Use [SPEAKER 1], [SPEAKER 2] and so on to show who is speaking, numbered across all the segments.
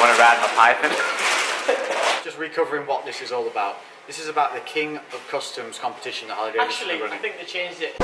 [SPEAKER 1] Want to ride my python?
[SPEAKER 2] Just recovering what this is all about. This is about the King of Customs competition that Harley Davidson
[SPEAKER 3] Actually, I think they changed it.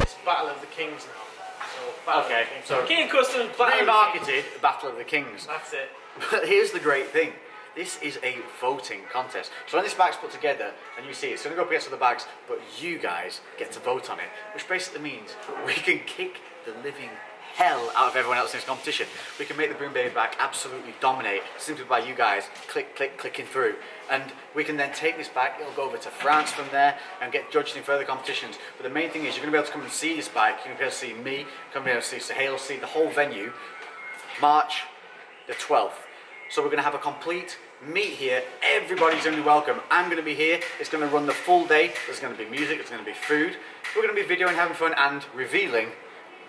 [SPEAKER 3] It's Battle of the Kings now. So, Battle
[SPEAKER 2] Okay,
[SPEAKER 3] Kings.
[SPEAKER 2] so-
[SPEAKER 3] King of Customs, Battle of the
[SPEAKER 2] Battle of the Kings.
[SPEAKER 3] That's it.
[SPEAKER 2] But here's the great thing. This is a voting contest. So when this bag's put together and you see it, it's going to go up against other bags, but you guys get to vote on it, which basically means we can kick the living hell out of everyone else in this competition. We can make the Boom Baby bag absolutely dominate simply by you guys click, click, clicking through. And we can then take this bag, it'll go over to France from there and get judged in further competitions. But the main thing is you're going to be able to come and see this bike, you're to be able to see me, you're to be able to see Sahel, see the whole venue, March the 12th. So we're going to have a complete meet here. Everybody's only welcome. I'm going to be here. It's going to run the full day. There's going to be music. There's going to be food. We're going to be videoing, having fun, and revealing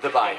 [SPEAKER 2] the bike.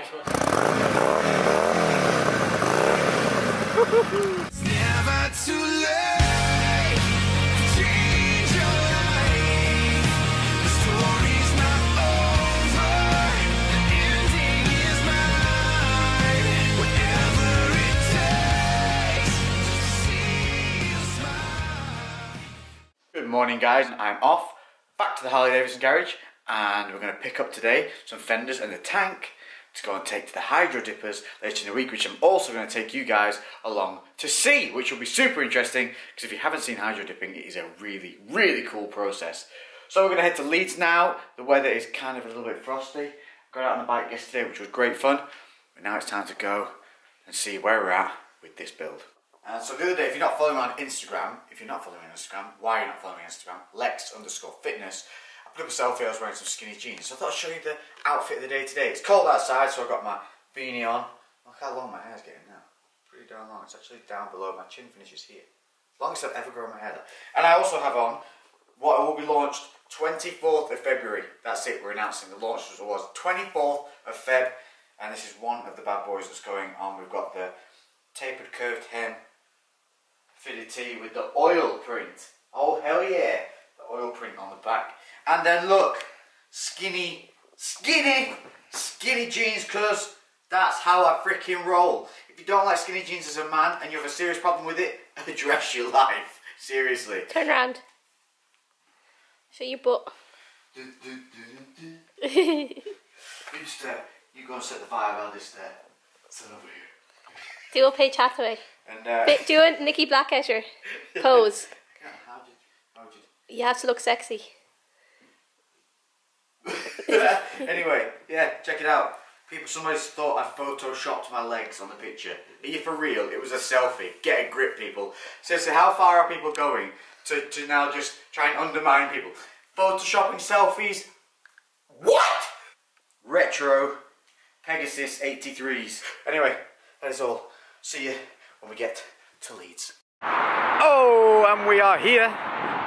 [SPEAKER 2] Good morning, guys. And I'm off back to the Harley Davidson garage, and we're going to pick up today some fenders and the tank to go and take to the Hydro Dippers later in the week, which I'm also going to take you guys along to see, which will be super interesting because if you haven't seen hydro dipping, it is a really, really cool process. So we're going to head to Leeds now. The weather is kind of a little bit frosty. Got out on the bike yesterday, which was great fun. But now it's time to go and see where we're at with this build. Uh, so the other day, if you're not following me on Instagram, if you're not following me on Instagram, why are you not following me on Instagram? Lex underscore fitness. I put up a selfie, I was wearing some skinny jeans. So I thought I'd show you the outfit of the day today. It's cold outside, so I've got my beanie on. Look how long my hair's getting now. Pretty darn long. It's actually down below my chin finishes here. Longest I've ever grown my hair. And I also have on what will be launched 24th of February. That's it, we're announcing the launch was 24th of Feb. And this is one of the bad boys that's going on. We've got the tapered curved hem fitted tee with the oil print. Oh hell yeah, the oil print on the back. And then look, skinny, skinny, skinny jeans, cause that's how I freaking roll. If you don't like skinny jeans as a man and you have a serious problem with it, address your life. Seriously.
[SPEAKER 4] Turn around. Show your butt.
[SPEAKER 2] Du- du- du- du- du. You just, uh, you go and set the vibe, I'll just, uh, sit over here.
[SPEAKER 4] Do a Paige Hathaway.
[SPEAKER 2] And, uh,
[SPEAKER 4] Bit- Do a Nikki Blackketter pose.
[SPEAKER 2] yeah, how'd you, how'd you
[SPEAKER 4] You have to look sexy.
[SPEAKER 2] anyway, yeah, check it out. People, somebody's thought I photoshopped my legs on the picture. Are you for real? It was a selfie. Get a grip, people. Seriously, how far are people going to, to now just try and undermine people? Photoshopping selfies? What? Retro Pegasus 83s. Anyway, that is all. See you when we get to Leeds. Oh, and we are here.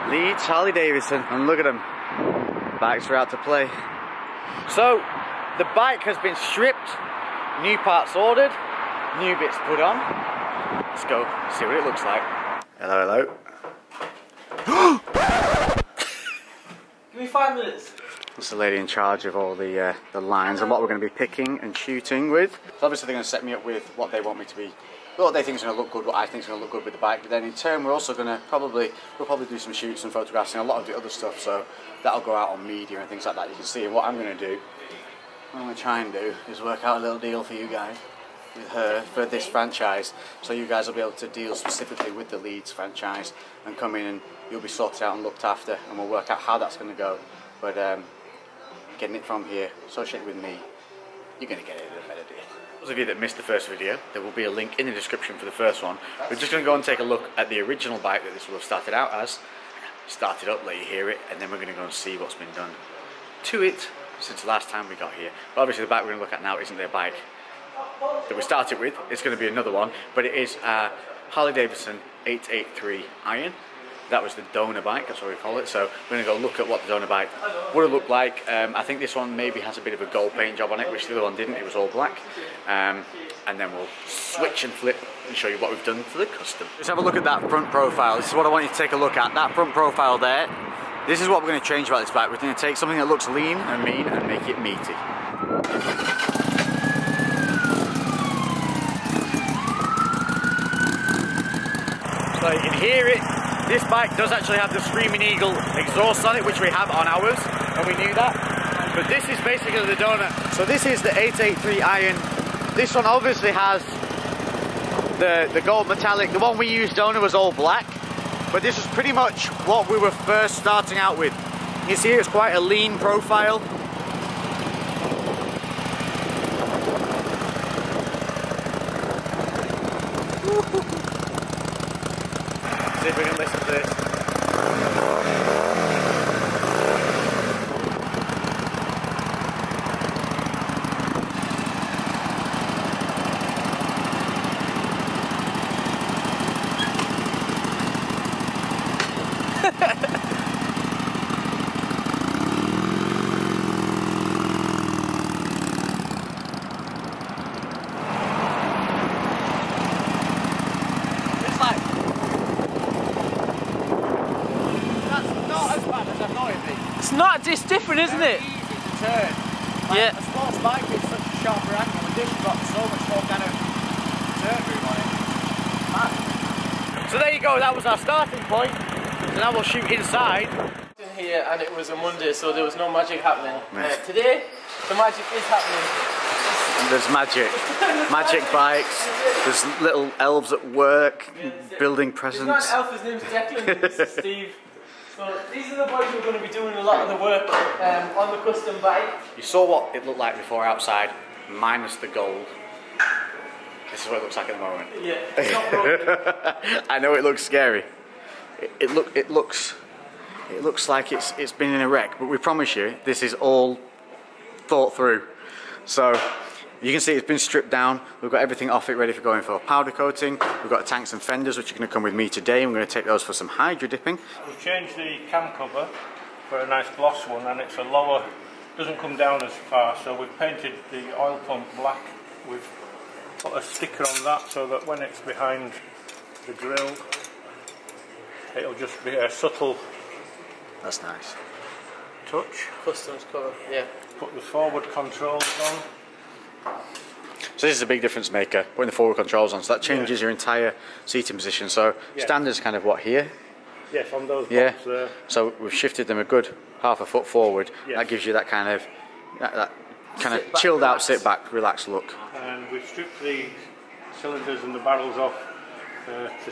[SPEAKER 2] Leeds Harley Davidson. And look at them. Bikes are out to play. So, the bike has been stripped, new parts ordered, new bits put on. Let's go see what it looks like. Hello, hello.
[SPEAKER 3] Give me five minutes.
[SPEAKER 2] That's the lady in charge of all the uh, the lines and what we're going to be picking and shooting with. So obviously they're going to set me up with what they want me to be, what they think is going to look good, what I think is going to look good with the bike. But then in turn we're also going to probably we'll probably do some shoots and photographs and a lot of the other stuff. So that'll go out on media and things like that. You can see. What I'm going to do, what I'm going to try and do is work out a little deal for you guys with her for this franchise. So you guys will be able to deal specifically with the Leeds franchise and come in and you'll be sorted out and looked after, and we'll work out how that's going to go. But um, getting it from here, associated with me, you're going to get it at a better deal. Those of you that missed the first video, there will be a link in the description for the first one. We're just going to go and take a look at the original bike that this will have started out as. Started up, let you hear it, and then we're going to go and see what's been done to it since last time we got here. But obviously the bike we're going to look at now isn't their bike that we started with. It's going to be another one, but it is a Harley Davidson 883 Iron. That was the donor bike, that's what we call it. So we're going to go look at what the donor bike would have looked like. Um, I think this one maybe has a bit of a gold paint job on it, which the other one didn't. It was all black. Um, and then we'll switch and flip and show you what we've done for the custom. Let's have a look at that front profile. This is what I want you to take a look at. That front profile there. This is what we're going to change about this bike. We're going to take something that looks lean and mean and make it meaty. So you can hear it. This bike does actually have the Screaming Eagle exhaust on it, which we have on ours, and we knew that. But this is basically the donut. So this is the 883 Iron. This one obviously has the, the gold metallic. The one we used donor was all black, but this was pretty much what we were first starting out with. You see it's quite a lean profile. See if we can listen to this. It's like that's not as bad as I thought it'd be.
[SPEAKER 3] It's not, it's different, isn't
[SPEAKER 2] Very
[SPEAKER 3] it?
[SPEAKER 2] Easy to turn. Like,
[SPEAKER 3] Yeah.
[SPEAKER 2] A sports bike with such a sharper angle, and this has got so much more kind of turn room on it. Mad. So there you go. That was our starting point. So now we'll shoot inside.
[SPEAKER 3] Here and it was a Monday, so there was no magic happening.
[SPEAKER 2] Right.
[SPEAKER 3] Uh, today, the magic is happening.
[SPEAKER 2] And there's magic, magic bikes. There's little elves at work, building
[SPEAKER 3] There's not
[SPEAKER 2] presents.
[SPEAKER 3] an elf, his name's Declan, this is Steve. So these are the boys who are going to be doing a lot of the work um, on the custom bike.
[SPEAKER 2] You saw what it looked like before outside, minus the gold. This is what it looks like at the moment.
[SPEAKER 3] Yeah.
[SPEAKER 2] I know it looks scary. It, it look it looks it looks like it's it's been in a wreck, but we promise you this is all thought through. So you can see it's been stripped down. We've got everything off it ready for going for powder coating. We've got tanks and fenders which are going to come with me today. I'm going to take those for some hydro dipping.
[SPEAKER 1] We've changed the cam cover for a nice gloss one and it's a lower, doesn't come down as far so we've painted the oil pump black. We've put a sticker on that so that when it's behind the grill it'll just be a subtle
[SPEAKER 2] That's nice.
[SPEAKER 1] touch.
[SPEAKER 3] Customs cover, yeah.
[SPEAKER 1] Put the forward controls on.
[SPEAKER 2] So this is a big difference maker, putting the forward controls on. So that changes your entire seating position. So
[SPEAKER 1] Yeah.
[SPEAKER 2] standard's kind of what here?
[SPEAKER 1] Yes, on those
[SPEAKER 2] Yeah.
[SPEAKER 1] box.
[SPEAKER 2] So we've shifted them a good half a foot forward.
[SPEAKER 1] Yes.
[SPEAKER 2] That gives you that kind of that, that kind
[SPEAKER 3] Sit
[SPEAKER 2] of
[SPEAKER 3] back,
[SPEAKER 2] chilled out, sit back, relaxed look.
[SPEAKER 1] And we've stripped the cylinders and the barrels off uh, to,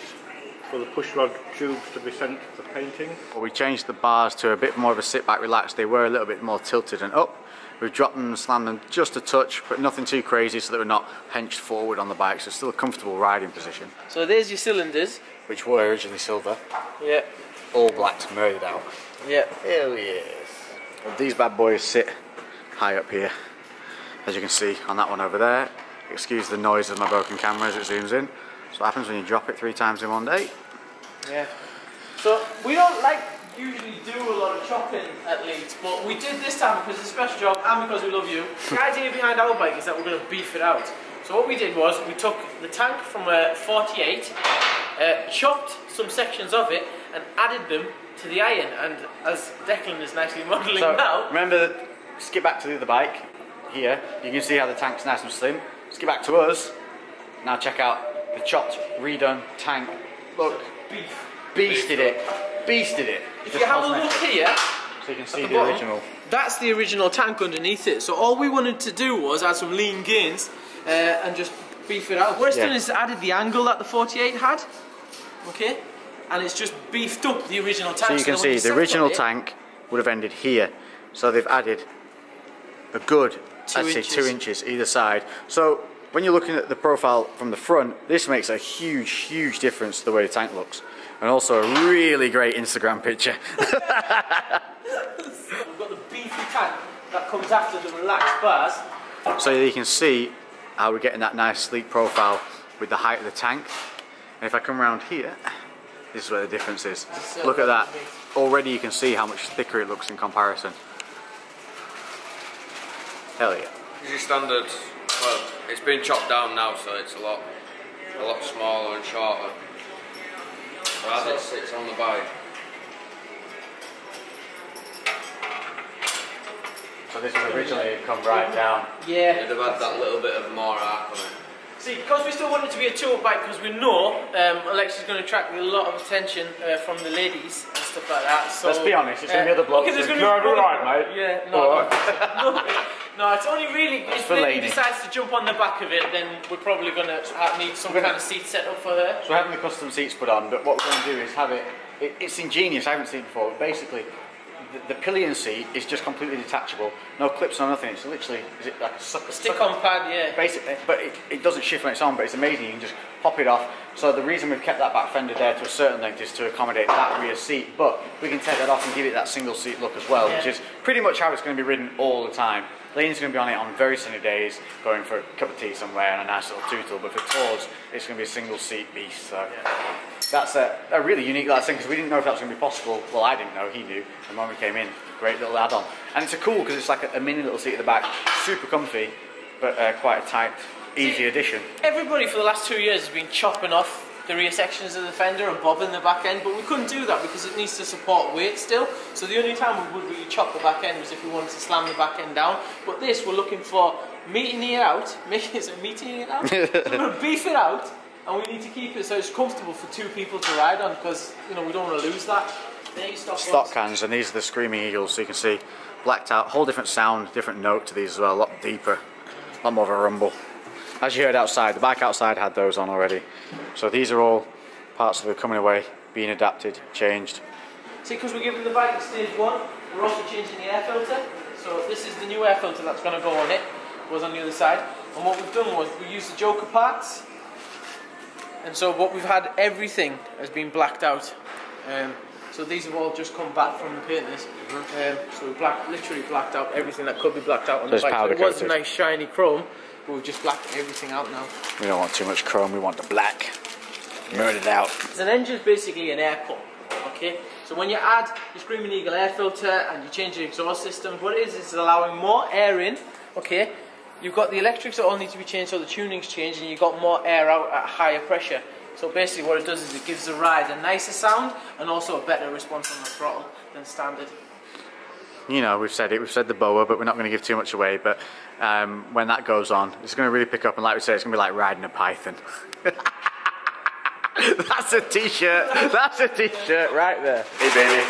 [SPEAKER 1] for the push rod tubes to be sent for painting.
[SPEAKER 2] But we changed the bars to a bit more of a sit back, relaxed. They were a little bit more tilted and up. We've dropped them and slammed them just a touch, but nothing too crazy so that we're not henched forward on the bike. So it's still a comfortable riding position,
[SPEAKER 3] So there's your cylinders.
[SPEAKER 2] which were originally silver,
[SPEAKER 3] Yeah,
[SPEAKER 2] all blacked, murdered out.
[SPEAKER 3] yeah.
[SPEAKER 2] Hell yes. These bad boys sit high up here, as you can see on that one over there. Excuse the noise of my broken camera as it zooms in. So what happens when you drop it three times in one day.
[SPEAKER 3] Yeah. So we don't like usually do a lot of chopping at Leeds, but we did this time because it's a special job and because we love you. The idea behind our bike is that we're going to beef it out. So what we did was we took the tank from a 48, uh, chopped some sections of it, and added them to the iron. And as Declan is nicely modelling
[SPEAKER 2] So
[SPEAKER 3] now,
[SPEAKER 2] remember, skip back to the other bike here. You can see how the tank's nice and slim. Skip back to us. Now check out the chopped, redone tank. Look,
[SPEAKER 3] beef.
[SPEAKER 2] beasted it, beasted it.
[SPEAKER 3] If you have a look here,
[SPEAKER 2] so you can see
[SPEAKER 3] the
[SPEAKER 2] the, original.
[SPEAKER 3] That's the original tank underneath it. So all we wanted to do was add some lean gains uh, and just beef it out. What it's
[SPEAKER 2] Yeah.
[SPEAKER 3] done is added the angle that the 48 had. Okay? And it's just beefed up the original tank.
[SPEAKER 2] So you can
[SPEAKER 3] that when
[SPEAKER 2] see the original tank would have ended here. So they've added a good,
[SPEAKER 3] Two
[SPEAKER 2] I'd say two inches either side. So when you're looking at the profile from the front, this makes a huge, huge difference to the way the tank looks. And also a really great Instagram picture.
[SPEAKER 3] We've got the beefy tank that comes after the relaxed bars.
[SPEAKER 2] so you can see how we're getting that nice sleek profile with the height of the tank. And if I come around here, this is where the difference is.
[SPEAKER 3] so
[SPEAKER 2] Look at that. Already you can see how much thicker it looks in comparison. Hell yeah.
[SPEAKER 5] This is standard. Well, it's been chopped down now, so it's a lot, a lot smaller and shorter. So as it sits on the bike,
[SPEAKER 2] So this was originally come right down.
[SPEAKER 3] Yeah.
[SPEAKER 5] it'd have had that little bit of more arc on it.
[SPEAKER 3] See, because we still want it to be a tour bike, because we know um, Alexa's going to attract a lot of attention uh, from the ladies and stuff like that. So,
[SPEAKER 2] Let's be honest, it's gonna be other blokes
[SPEAKER 3] Okay, there's going to
[SPEAKER 2] "No,
[SPEAKER 3] be
[SPEAKER 2] you're right, mate."
[SPEAKER 3] Yeah, no,
[SPEAKER 2] Alright.
[SPEAKER 3] no, no, it's only really if lady. decides to jump on the back of it, then we're probably going to need some
[SPEAKER 2] We're
[SPEAKER 3] kind
[SPEAKER 2] gonna-
[SPEAKER 3] of seat set up for her.
[SPEAKER 2] So we're having the custom seats put on, but what we're going to do is have it, it it's ingenious, I haven't seen it before. Basically, the, the pillion seat is just completely detachable, no clips, no nothing. It's literally, is it like a sucker?
[SPEAKER 3] Stick
[SPEAKER 2] sucker-
[SPEAKER 3] on pad, yeah.
[SPEAKER 2] Basically, but it, it doesn't shift when it's on, but it's amazing. You can just pop it off. So the reason we've kept that back fender there to a certain length is to accommodate that rear seat, but we can take that off and give it that single seat look as well, which is pretty much how it's going to be ridden all the time. Lane's going to be on it on very sunny days, going for a cup of tea somewhere and a nice little tootle, but for tours, it's going to be a single seat beast. So that's a, a really unique little thing because we didn't know if that was going to be possible. Well, I didn't know, he knew. And when we came in, great little add on. And it's a cool because it's like a, a mini little seat at the back, super comfy, but uh, quite a tight, easy addition.
[SPEAKER 3] Everybody for the last two years has been chopping off the rear sections of the fender and bobbing the back end, but we couldn't do that because it needs to support weight still. So the only time we would really chop the back end was if we wanted to slam the back end down. But this, we're looking for meeting it out. Is it meeting it out? so we're going to beef it out, and we need to keep it so it's comfortable for two people to ride on because you know we don't want to lose that.
[SPEAKER 2] Stock cans, and these are the Screaming Eagles, so you can see blacked out, whole different sound, different note to these as well, a lot deeper, a lot more of a rumble. As you heard outside, the bike outside had those on already. So these are all parts that are coming away, being adapted, changed.
[SPEAKER 3] See, because we're giving the bike a stage one, we're also changing the air filter. So this is the new air filter that's going to go on it. was on the other side. And what we've done was we used the Joker parts. And so what we've had, everything has been blacked out. Um, so these have all just come back from the painters. Um, so we black, literally blacked out everything that could be blacked out on
[SPEAKER 2] There's
[SPEAKER 3] the bike. So
[SPEAKER 2] powder
[SPEAKER 3] it was a nice shiny chrome, but we've just blacked everything out now.
[SPEAKER 2] We don't want too much chrome, we want the black. Murdered out.
[SPEAKER 3] So an engine is basically an air pump. Okay, so when you add your Screaming Eagle air filter and you change the exhaust system, what it is is it's allowing more air in. Okay, you've got the electrics that all need to be changed, so the tuning's changed, and you've got more air out at higher pressure. So basically, what it does is it gives the ride a nicer sound and also a better response on the throttle than standard.
[SPEAKER 2] You know, we've said it, we've said the boa, but we're not going to give too much away. But um, when that goes on, it's going to really pick up, and like we said, it's going to be like riding a python. That's a t-shirt. That's a t-shirt right there. Hey baby,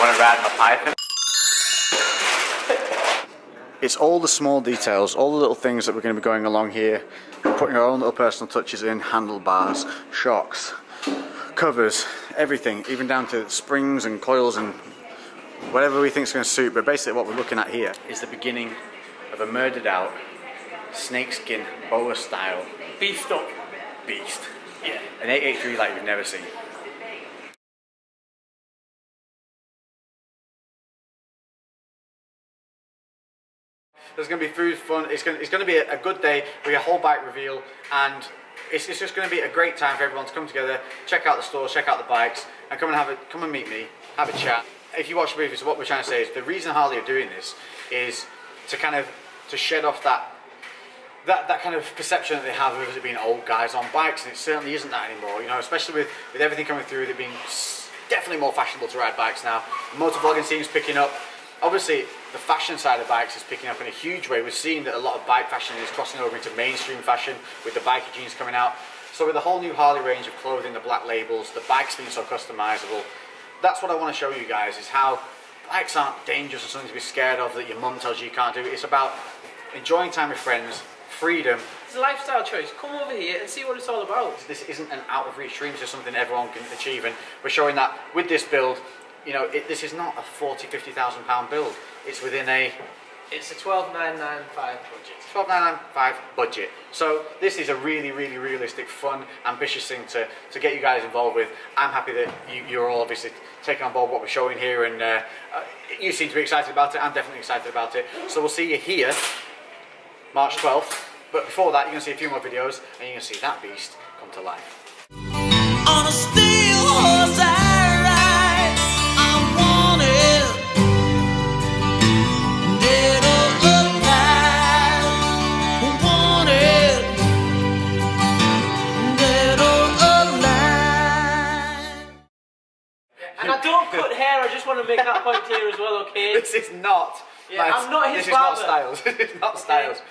[SPEAKER 2] want to ride my python? It's all the small details, all the little things that we're going to be going along here, putting our own little personal touches in, handlebars, shocks, covers, everything, even down to springs and coils and whatever we think is going to suit. But basically, what we're looking at here is the beginning of a murdered out snakeskin boa style
[SPEAKER 3] Beefed up.
[SPEAKER 2] beast.
[SPEAKER 3] Yeah.
[SPEAKER 2] An 883 like you've never seen. There's going to be food, fun. It's going, to, it's going to be a, a good day with a whole bike reveal, and it's, it's just going to be a great time for everyone to come together, check out the store, check out the bikes, and come and have a come and meet me, have a chat. If you watch the movie, so what we're trying to say is the reason Harley are doing this is to kind of to shed off that that, that kind of perception that they have of it being old guys on bikes, and it certainly isn't that anymore. You know, especially with, with everything coming through, they're being definitely more fashionable to ride bikes now. Motovlogging scene's picking up. Obviously, the fashion side of bikes is picking up in a huge way. We're seeing that a lot of bike fashion is crossing over into mainstream fashion with the biker jeans coming out. So with the whole new Harley range of clothing, the black labels, the bikes being so customizable, that's what I want to show you guys is how bikes aren't dangerous or something to be scared of that your mum tells you you can't do. It's about enjoying time with friends, freedom.
[SPEAKER 3] It's a lifestyle choice. Come over here and see what it's all about.
[SPEAKER 2] This isn't an out of reach dream, it's just something everyone can achieve. And we're showing that with this build, you know, it, this is not a 40, 50,000 pound build. It's within a
[SPEAKER 3] It's a 12995 budget.
[SPEAKER 2] 12995 budget. So this is a really, really realistic, fun, ambitious thing to, to get you guys involved with. I'm happy that you, you're all obviously taking on board what we're showing here and uh, uh, you seem to be excited about it. I'm definitely excited about it. So we'll see you here, March 12th. But before that, you're going to see a few more videos and you're going to see that beast come to life.
[SPEAKER 6] On a steel horse I ride. I want it. Dead or alive. I want it. Dead or alive.
[SPEAKER 3] And I don't cut hair, I just want to make that point clear as well, okay?
[SPEAKER 2] This is not.
[SPEAKER 3] Yeah,
[SPEAKER 2] my-
[SPEAKER 3] I'm not his
[SPEAKER 2] This is not. Styles. this is not Styles.